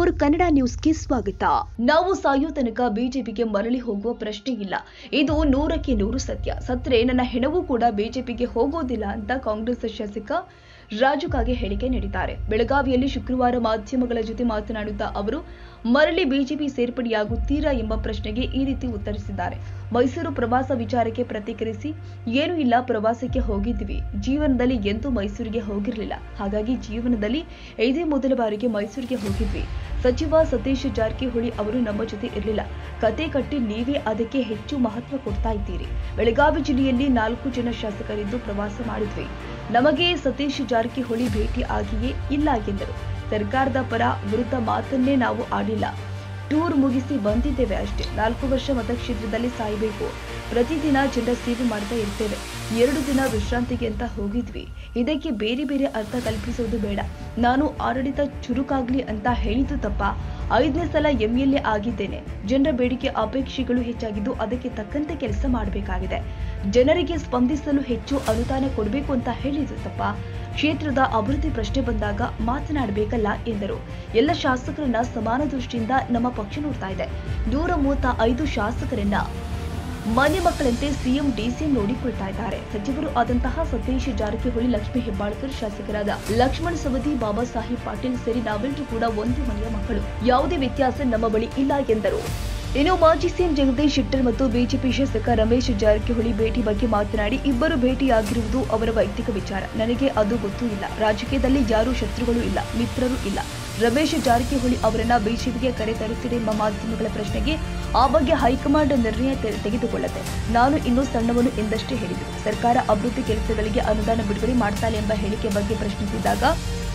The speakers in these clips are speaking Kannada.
ಫೋರ್ ಕನ್ನಡ ನ್ಯೂಸ್ಗೆ ಸ್ವಾಗತ. ನಾವು ಸಾಯೋ ತನಕ ಬಿಜೆಪಿಗೆ ಮರಳಿ ಹೋಗುವ ಪ್ರಶ್ನೆ ಇಲ್ಲ. ಇದು ನೂರಕ್ಕೆ ನೂರು ಸತ್ಯ. ಸತ್ರೆ ನನ್ನ ಹೆಣವು ಕೂಡ ಬಿಜೆಪಿಗೆ ಹೋಗೋದಿಲ್ಲ ಅಂತ ಕಾಂಗ್ರೆಸ್ ಶಾಸಕ ರಾಜು ಕಾಗೆ ಹೇಳಿಕೆ ನೀಡಿದ್ದಾರೆ. ಬೆಳಗಾವಿಯಲ್ಲಿ ಶುಕ್ರವಾರ ಮಾಧ್ಯಮಗಳ ಜೊತೆ ಮಾತನಾಡಿದ್ದ ಅವರು, ಮರಳಿ ಬಿಜೆಪಿ ಸೇರ್ಪಡೆಯಾಗುತ್ತೀರಾ ಎಂಬ ಪ್ರಶ್ನೆಗೆ ಈ ರೀತಿ ಉತ್ತರಿಸಿದ್ದಾರೆ. ಮೈಸೂರು ಪ್ರವಾಸ ವಿಚಾರಕ್ಕೆ ಪ್ರತಿಕ್ರಿಯಿಸಿ, ಏನೂ ಇಲ್ಲ, ಪ್ರವಾಸಕ್ಕೆ ಹೋಗಿದ್ವಿ. ಜೀವನದಲ್ಲಿ ಎಂದೂ ಮೈಸೂರಿಗೆ ಹೋಗಿರಲಿಲ್ಲ. ಹಾಗಾಗಿ ಜೀವನದಲ್ಲಿ ಇದೇ ಮೊದಲ ಬಾರಿಗೆ ಮೈಸೂರಿಗೆ ಹೋಗಿದ್ವಿ. ಸಚಿವ ಸತೀಶ್ ಜಾರಕಿಹೊಳಿ ಅವರು ನಮ್ಮ ಜೊತೆ ಇರಲಿಲ್ಲ. ಕತೆ ಕಟ್ಟಿ ನೀವೇ ಅದಕ್ಕೆ ಹೆಚ್ಚು ಮಹತ್ವ ಕೊಡ್ತಾ ಇದ್ದೀರಿ. ಬೆಳಗಾವಿ ಜಿಲ್ಲೆಯಲ್ಲಿ ನಾಲ್ಕು ಜನ ಶಾಸಕರಿದ್ದು ಪ್ರವಾಸ ಮಾಡಿದ್ವಿ. ನಮಗೆ ಸತೀಶ್ ಜಾರಕಿಹೊಳಿ ಭೇಟಿ ಆಗಿಯೇ ಇಲ್ಲ ಎಂದರು. ಸರ್ಕಾರದ ಪರ ವಿರುದ್ಧ ಮಾತನ್ನೇ ನಾವು ಆಡಿಲ್ಲ. ಟೂರ್ ಮುಗಿಸಿ ಬಂದಿದ್ದೇವೆ ಅಷ್ಟೇ. ನಾಲ್ಕು ವರ್ಷ ಮತಕ್ಷೇತ್ರದಲ್ಲಿ ಸಾಯಬೇಕು. ಪ್ರತಿದಿನ ಜನರ ಸೇವೆ ಮಾಡ್ತಾ ಇರ್ತೇವೆ. ಎರಡು ದಿನ ವಿಶ್ರಾಂತಿಗೆ ಅಂತ ಹೋಗಿದ್ವಿ. ಇದಕ್ಕೆ ಬೇರೆ ಬೇರೆ ಅರ್ಥ ಕಲ್ಪಿಸೋದು ಬೇಡ. ನಾನು ಆಡಳಿತ ಚುರುಕಾಗ್ಲಿ ಅಂತ ಹೇಳಿದ್ದು ತಪ್ಪ. ಐದನೇ ಸಲ ಎಂ ಎಲ್ ಎ ಆಗಿದ್ದೇನೆ. ಜನರ ಬೇಡಿಕೆ ಅಪೇಕ್ಷೆಗಳು ಹೆಚ್ಚಾಗಿದ್ದು ಅದಕ್ಕೆ ತಕ್ಕಂತೆ ಕೆಲಸ ಮಾಡಬೇಕಾಗಿದೆ. ಜನರಿಗೆ ಸ್ಪಂದಿಸಲು ಹೆಚ್ಚು ಅನುದಾನ ಕೊಡಬೇಕು ಅಂತ ಹೇಳಿದ್ದು ತಪ್ಪ. ಕ್ಷೇತ್ರದ ಅಭಿವೃದ್ಧಿ ಪ್ರಶ್ನೆ ಬಂದಾಗ ಮಾತನಾಡಬೇಕಲ್ಲ ಎಂದರು. ಎಲ್ಲ ಶಾಸಕರನ್ನ ಸಮಾನ ದೃಷ್ಟಿಯಿಂದ ನಮ್ಮ ಪಕ್ಷ ನೋಡ್ತಾ ಇದೆ. ನೂರ ಮೂವತ್ತ ಐದು ಶಾಸಕರನ್ನ ಮನೆ ಮಕ್ಕಳಂತೆ ಸಿಎಂ ಡಿಸಿಎಂ ನೋಡಿಕೊಳ್ತಾ ಇದ್ದಾರೆ. ಸಚಿವರು ಆದಂತಹ ಸತೀಶ್ ಜಾರಕಿಹೊಳಿ, ಲಕ್ಷ್ಮೀ ಹೆಬ್ಬಾಳ್ಕರ್ ಶಾಸಕರಾದ ಲಕ್ಷ್ಮಣ ಸವದಿ, ಬಾಬಾ ಸಾಹೇಬ್ ಪಾಟೀಲ್ ಸೇರಿ ನಾವೆಲ್ಲರೂ ಕೂಡ ಒಂದೇ ಮನೆಯ ಮಕ್ಕಳು. ಯಾವುದೇ ವ್ಯತ್ಯಾಸ ನಮ್ಮ ಬಳಿ ಇಲ್ಲ ಎಂದರು. ಇನ್ನು ಮಾಜಿ ಸಿಎಂ ಜಗದೀಶ್ ಶೆಟ್ಟರ್ ಮತ್ತು ಬಿಜೆಪಿ ಶಾಸಕ ರಮೇಶ್ ಜಾರಕಿಹೊಳಿ ಭೇಟಿ ಬಗ್ಗೆ ಮಾತನಾಡಿ ಇಬ್ಬರು ಭೇಟಿಯಾಗಿರುವುದು ಅವರ ವೈಯಕ್ತಿಕ ವಿಚಾರ. ನನಗೆ ಅದು ಗೊತ್ತೂ ಇಲ್ಲ. ರಾಜಕೀಯದಲ್ಲಿ ಯಾರೂ ಶತ್ರುಗಳು ಇಲ್ಲ, ಮಿತ್ರರು ಇಲ್ಲ. ರಮೇಶ್ ಜಾರಕಿಹೊಳಿ ಅವರನ್ನ ಬಿಜೆಪಿಗೆ ಕರೆ ತರುತ್ತೀರಿ ಎಂಬ ಮಾಧ್ಯಮಗಳ ಪ್ರಶ್ನೆಗೆ ಆ ಬಗ್ಗೆ ಹೈಕಮಾಂಡ್ ನಿರ್ಣಯ ತೆಗೆದುಕೊಳ್ಳದೆ ನಾನು ಇನ್ನೂ ಸಣ್ಣವನು ಎಂದಷ್ಟೇ ಹೇಳಿದೆ ಸರ್ಕಾರ ಅಭಿವೃದ್ಧಿ ಕೆಲಸಗಳಿಗೆ ಅನುದಾನ ಬಿಡುಗಡೆ ಮಾಡ್ತಾನೆ ಎಂಬ ಹೇಳಿಕೆ ಬಗ್ಗೆ ಪ್ರಶ್ನಿಸಿದಾಗ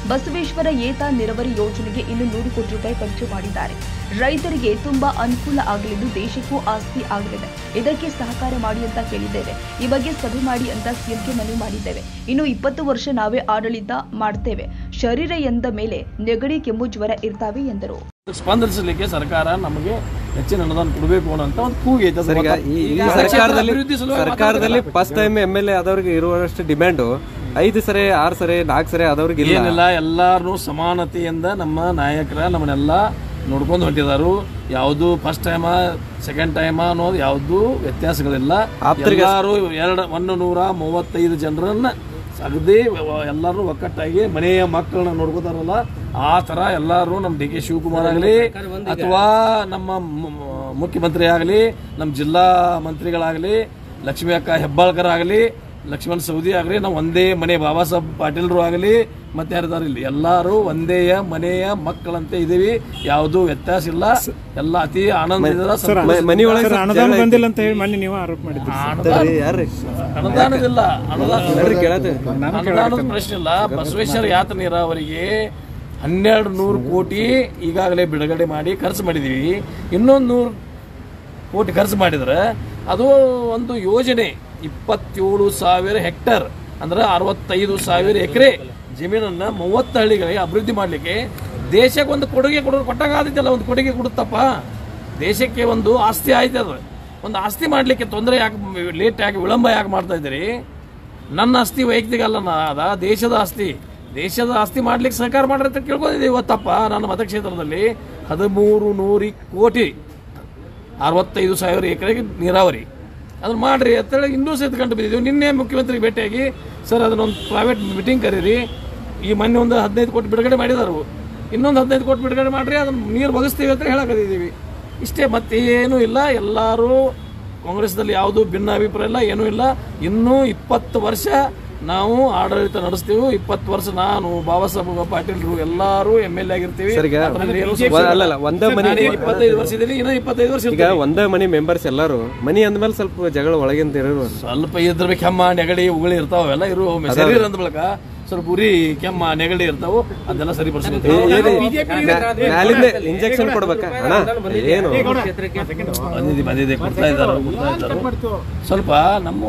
ಬಸವೇಶ್ವರ ಏತ ನೀರಾವರಿ ಯೋಜನೆಗೆ ಇನ್ನು ನೂರು ಕೋಟಿ ರೂಪಾಯಿ ಖರ್ಚು ಮಾಡಿದ್ದಾರೆ. ರೈತರಿಗೆ ತುಂಬಾ ಅನುಕೂಲ ಆಗಲಿದ್ದು ದೇಶಕ್ಕೂ ಆಸ್ತಿ ಆಗಲಿದೆ. ಇದಕ್ಕೆ ಸಹಕಾರ ಮಾಡಿ ಅಂತ ಕೇಳಿದ್ದೇವೆ. ಈ ಬಗ್ಗೆ ಸಭೆ ಮಾಡಿ ಅಂತ ಸಿಎಂಗೆ ಮನವಿ ಮಾಡಿದ್ದೇವೆ. ಇನ್ನು ಇಪ್ಪತ್ತು ವರ್ಷ ನಾವೇ ಆಡಳಿತ ಮಾಡ್ತೇವೆ. ಶರೀರ ಎಂದ ಮೇಲೆ ನೆಗಡಿ ಕೆಮ್ಮು ಜ್ವರ ಇರ್ತಾವೆ ಎಂದರು. ಸ್ಪಂದಿಸಲಿಕ್ಕೆ ಸರ್ಕಾರ ನಮಗೆ ಹೆಚ್ಚಿನ ಅನುದಾನ ಕೊಡಬೇಕು ಅನ್ನೋ ಒಂದು ಕೂಗೈತೆ ಸರ್ಕಾರದಲ್ಲಿ ಸರ್ಕಾರದಲ್ಲಿ first time M L A ಆದವ್ರಿಗೆ ಇರುವಷ್ಟು ಡಿಮ್ಯಾಂಡು ಐದು ಸರಿ ಆರು ಸರಿ ನಾಲ್ಕು ಸರಿ ಆದವ್ರಿಗೆ ಇಲ್ಲ. ಏನಿಲ್ಲ ಎಲ್ಲಾರು ಸಮಾನತೆಯಿಂದ ನಮ್ಮ ನಾಯಕರ ನಮ್ಮನ್ನೆಲ್ಲ ನೋಡ್ಕೊಂಡು ಹೊಂಟಿದಾರು. ಯಾವುದು ಫಸ್ಟ್ ಟೈಮ ಸೆಕೆಂಡ್ ಟೈಮ ಅನ್ನೋದು ಯಾವುದು ವ್ಯತ್ಯಾಸಗಳಿಲ್ಲ. ಎಲ್ಲರೂ ಎಲ್ಲಾರು ಎರಡು ಒಂದು ನೂರ ಮೂವತ್ತೈದು ಜನರನ್ನ ಅಗದಿ ಎಲ್ಲರೂ ಒಕ್ಕಟ್ಟಾಗಿ ಮನೆಯ ಮಕ್ಕಳನ್ನ ನೋಡ್ಕೋತಾರಲ್ಲ ಆ ತರ ಎಲ್ಲಾರು ನಮ್ಮ ಡಿ ಕೆ ಶಿವಕುಮಾರ್ ಆಗಲಿ ಅಥವಾ ನಮ್ಮ ಮುಖ್ಯಮಂತ್ರಿ ಆಗಲಿ ನಮ್ಮ ಜಿಲ್ಲಾ ಮಂತ್ರಿಗಳಾಗಲಿ ಲಕ್ಷ್ಮೀ ಅಕ್ಕ ಹೆಬ್ಬಾಳ್ಕರ್ ಆಗಲಿ ಲಕ್ಷ್ಮಣ್ ಸೌದಿ ಆಗಲಿ ನಾವು ಒಂದೇ ಮನೆ ಬಾಬಾ ಸಾಹೇಬ್ ಪಾಟೀಲ್ರು ಆಗಲಿ ಮತ್ತೆ ಯಾರಿದ್ದಾರೆ ಇಲ್ಲಿ. ಎಲ್ಲರೂ ಒಂದೇಯ ಮನೆಯ ಮಕ್ಕಳಂತೆ ಇದೀವಿ. ಯಾವುದು ವ್ಯತ್ಯಾಸ ಇಲ್ಲ. ಎಲ್ಲ ಅತಿ ಆನಂದ ಬಂದಿಲ್ಲ ಅಂತ ಹೇಳಿ ಮೊನ್ನೆ ನೀವು ಆರೋಪ ಮಾಡಿದ್ರಿ. ಅನುದಾನದಿಲ್ಲ. ಅನುದಾನದ ಪ್ರಶ್ನೆ ಇಲ್ಲ. ಬಸವೇಶ್ವರ ಯಾತ ನೀರಾವರಿಗೆ ಹನ್ನೆರಡು ನೂರು ಕೋಟಿ ಈಗಾಗಲೇ ಬಿಡುಗಡೆ ಮಾಡಿ ಖರ್ಚು ಮಾಡಿದೀವಿ. ಇನ್ನೊಂದು ನೂರು ಕೋಟಿ ಖರ್ಚು ಮಾಡಿದ್ರೆ ಅದು ಒಂದು ಯೋಜನೆ. ಇಪ್ಪತ್ತೇಳು ಸಾವಿರ ಹೆಕ್ಟರ್, ಅಂದ್ರೆ ಅರವತ್ತೈದು ಸಾವಿರ ಎಕರೆ ಜಮೀನನ್ನ ಮೂವತ್ತು ಹಳ್ಳಿಗಳಿಗೆ ಅಭಿವೃದ್ಧಿ ಮಾಡಲಿಕ್ಕೆ ದೇಶಕ್ಕೆ ಒಂದು ಕೊಡುಗೆ ಕೊಡೋ ಕೊಟ್ಟಾಗ ಒಂದು ಕೊಡುಗೆ ಕೊಡುತ್ತಪ್ಪ. ದೇಶಕ್ಕೆ ಒಂದು ಆಸ್ತಿ ಆಯ್ತು ಅದು. ಒಂದು ಆಸ್ತಿ ಮಾಡಲಿಕ್ಕೆ ತೊಂದರೆ ಯಾಕೆ ಲೇಟ್ ಯಾಕೆ, ವಿಳಂಬ ಯಾಕೆ ಮಾಡ್ತಾ ಇದ್ದೀರಿ? ನನ್ನ ಆಸ್ತಿ ವೈಯಕ್ತಿಕ ಅಲ್ಲ ಅದ ದೇಶದ ಆಸ್ತಿ. ದೇಶದ ಆಸ್ತಿ ಮಾಡ್ಲಿಕ್ಕೆ ಸಹಕಾರ ಮಾಡ್ರಿ ಅಂತ ಕೇಳ್ಕೊಂಡಿದ್ದೀವಿ ಇವತ್ತಪ್ಪ, ನನ್ನ ಮತಕ್ಷೇತ್ರದಲ್ಲಿ ಹದಿಮೂರು ನೂರಿ ಕೋಟಿ, ಅರವತ್ತೈದು ಸಾವಿರ ಎಕರೆಗೆ ನೀರಾವರಿ. ಅದನ್ನ ಮಾಡಿರಿ ಅಂತೇಳಿ ಇನ್ನೂ ಸಹಿತ ಕಂಡು ಬಿದ್ದಿದ್ದೀವಿ ನಿನ್ನೆ ಮುಖ್ಯಮಂತ್ರಿಗೆ ಭೇಟಿಯಾಗಿ, ಸರ್, ಅದನ್ನೊಂದು ಪ್ರೈವೇಟ್ ಮೀಟಿಂಗ್ ಕರೀರಿ. ಈ ಮೊನ್ನೆ ಒಂದು ಹದಿನೈದು ಕೋಟಿ ಬಿಡುಗಡೆ ಮಾಡಿದಾರು. ಇನ್ನೊಂದು ಹದಿನೈದು ಕೋಟಿ ಬಿಡುಗಡೆ ಮಾಡಿರಿ, ಅದನ್ನು ನೀರು ಬಗಸ್ತೀವಿ ಅಂತ ಹೇಳಕತ್ತಿದ್ದೀವಿ. ಇಷ್ಟೇ ಮತ್ತೆ ಏನೂ ಇಲ್ಲ. ಎಲ್ಲರೂ ಕಾಂಗ್ರೆಸ್ದಲ್ಲಿ ಯಾವುದೂ ಭಿನ್ನ ಅಭಿಪ್ರಾಯ ಇಲ್ಲ, ಏನೂ ಇಲ್ಲ. ಇನ್ನೂ ಇಪ್ಪತ್ತು ವರ್ಷ ನಾವು ಆಡಳಿತ ನಡೆಸ್ತೀವಿ. ಇಪ್ಪತ್ತು ವರ್ಷ ನಾನು ಬಾಬಾ ಸಾಹೇಬ್ ಪಾಟೀಲ್ರು ಎಲ್ಲರೂ ಎಂ ಎಲ್ ಎ ಆಗಿರ್ತೀವಿ. ಒಂದ್- ಒಂದೇ ಮನೆ ಇಪ್ಪತ್ತೈದು ವರ್ಷ ಇದ್ದೀನಿ ಇನ್ನೂ ಇಪ್ಪತ್ತೈದು ವರ್ಷ ಈಗ ಒಂದೇ ಮನೆ ಮೆಂಬರ್ಸ್ ಎಲ್ಲರೂ ಮನಿ ಅಂದ್ಮೇಲೆ ಸ್ವಲ್ಪ ಜಗಳ ಒಳಗಿಂದ ಇರೋರು. ಸ್ವಲ್ಪ ಇದ್ರ ಕೆಮ್ಮ ನೆಗಡಿ ಉಗುಳಿ ಇರ್ತಾವ ಎಲ್ಲ ಇರು. ಶರೀರ ಅಂದ. ಬಳಕ ಸ್ವಲ್ಪ ಉರಿ ಕೆಮ್ಮ ನೆಗಡಿ ಇರ್ತಾವ ಅದೆಲ್ಲ ಸರಿಪಡಿಸ್ಬೇಕು. ಮ್ಯಾಲಿಂದ ಇಂಜೆಕ್ಷನ್ ಕೊಡ್ಬೇಕಾ? ಅಣ್ಣ ಏನು? ಬಂದಿದೆ ಬಂದಿದೆ ಕೊಡ್ತಾ ಇದ್ದಾರೆ. ಕೊಡ್ತಾ ಇದ್ದಾರೆ. ಸ್ವಲ್ಪ ನಮ್ಮ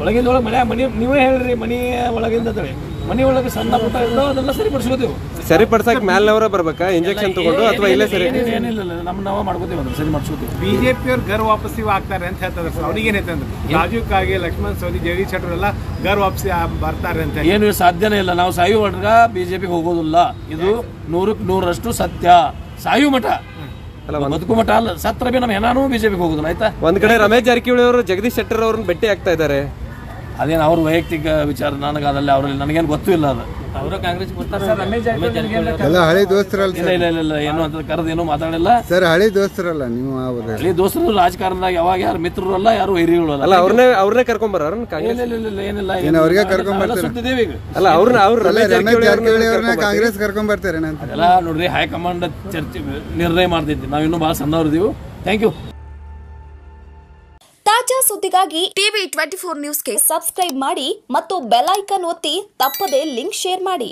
ಒಳಗಿಂದ ಒಳಗೆ ಮನೆ ಮನೆ ನೀವೇ ಹೇಳ್ರಿ ಮನೆ ಒಳಗಿಂದ ತಳಿ ಮನೆ ಒಳಗೆ ಸಣ್ಣ ಪುಟ್ಟ ಇದ್ದೋ ಅದೆಲ್ಲ ಸರಿಪಡಿಸ್ಕೋತೀವಿ. ಸರಿಪಡಿಸಕ್ಕೆ ಮೇಲ್ನವರ ಬರ್ಬೇಕಾ? ಇಂಜೆಕ್ಷನ್ ತಗೊಂಡು ಅಥವಾ ಇಲ್ಲೇ ಸರಿ? ಏನಿಲ್ಲ ನಮ್ಮ ನಾವು ಮಾಡ್ಕೋತೀವಿ ಅದನ್ನ ಸರಿ ಮಾಡಿಸ್ಕೋತೀವಿ. ಬಿಜೆಪಿ ಅವ್ರು ಗರ್ ವಾಪಸ್ ಆಗ್ತಾರೆ ಅಂತ ಹೇಳ್ತಾರೆ ಸರ್. ಅವ್ರಿಗೆ ಏನೈತೆ ಅಂದ್ರೆ ರಾಜೀವ್ ಕಾಗೆ ಲಕ್ಷ್ಮಣ್ ಸವದಿ ಜಗದೀಶ್ ಶೆಟ್ಟರ್ ಎಲ್ಲ ಗರ್ ವಾಪಸ್ ಬರ್ತಾರೆ ಅಂತ ಏನು ಸಾಧ್ಯನೇ ಇಲ್ಲ. ನಾವು ಸಾಯು ಮಠ ಬಿಜೆಪಿಗೆ ಹೋಗೋದಿಲ್ಲ. ಇದು ನೂರಕ್ಕೆ ನೂರಷ್ಟು ಸತ್ಯ. ಸಾಯು ಮಠ ಬದುಕು ಮಠ ಅಲ್ಲ. ಸತ್ರ ಬಿ ನಮ್ಮ ಏನಾನು ಬಿಜೆಪಿಗೆ ಹೋಗೋದಿಲ್ಲ ಆಯ್ತಾ? ಒಂದ್ ಕಡೆ ರಮೇಶ್ ಜಾರಕಿಹೊಳಿ ಅವರು ಜಗದೀಶ್ ಶೆಟ್ಟರ್ ಅವ್ರನ್ನ ಭೇಟಿ ಆಗ್ತಾ ಇದ್ದಾರೆ. ಅದೇನು ಅವ್ರ ವೈಯಕ್ತಿಕ ವಿಚಾರ ನನಗೆ ಅದಲ್ಲ ಅವ್ರಲ್ಲಿ ನನಗೇನು ಗೊತ್ತೂ ಇಲ್ಲ ಅದು. ಅವರು ಕಾಂಗ್ರೆಸ್ ಎಲ್ಲ ಹಳೆ ದೋಸ್ತರಲ್ಲ ಇಲ್ಲ ಇಲ್ಲ ಇಲ್ಲ ಇಲ್ಲ ಏನು ಅಂತ ಕರೆದು ಏನೂ ಮಾತಾಡಿಲ್ಲ. ಸರ್ ಹಳೆ ದೋಸ್ತರಲ್ಲ ನೀವು ಅವ್ರ? ಅಲ್ಲಿ ದೋಸ್ತರು ರಾಜಕಾರಣದಾಗ ಯಾವಾಗ ಯಾರು ಮಿತ್ರರು ಅಲ್ಲ ಯಾರು ವೈರಿಗಳು ಅಲ್ಲ. ಅವ್ರನ್ನೇ ಅವ್ರನ್ನೇ ಕರ್ಕೊಂಡ್ ಬರೋರ್ ಇಲ್ಲ ಕಾಂಗ್ರೆಸ್ ಇಲ್ಲ ಇಲ್ಲ ಏನಿಲ್ಲ ಏನ್ ಅವ್ರಿಗೆ ಏನಿಲ್ಲ. ಕರ್ಕೊಂಡ್ ನಾವೆಲ್ಲ ಬರ್ತಾರೆ? ಸುತ್ತಿದ್ದೇವೆ ಈಗ. ಅಲ್ಲ ಅವ್ರನ್ನ ಅವ್ರ ರಮೇಶ್ ಜಾರಕಿಹೊಳಿ ಅವ್ರನ್ನ ಅವ್ರನ್ನ ಕಾಂಗ್ರೆಸ್ ಕರ್ಕೊಂಡ್ ಬರ್ತಾರೆ ಅಂತ ಅದೆಲ್ಲ ನೋಡ್ರಿ ಹೈಕಮಾಂಡ್ ಚರ್ಚೆ ನಿರ್ಣಯ ಮಾಡ್ತಿದ್ವಿ. ನಾವು ಇನ್ನೂ ಭಾಳ ಸಣ್ಣವ್ರಿದ್ದೀವಿ. ಥ್ಯಾಂಕ್ ಯು ತಾಜಾ ಸುದ್ದಿಗಾಗಿ ಟಿವಿ ಟ್ವೆಂಟಿ ಫೋರ್ ನ್ಯೂಸ್ಗೆ ಸಬ್ಸ್ಕ್ರೈಬ್ ಮಾಡಿ ಮತ್ತು ಬೆಲ್ ಐಕನ್ ಒತ್ತಿ ತಪ್ಪದೇ ಲಿಂಕ್ ಶೇರ್ ಮಾಡಿ.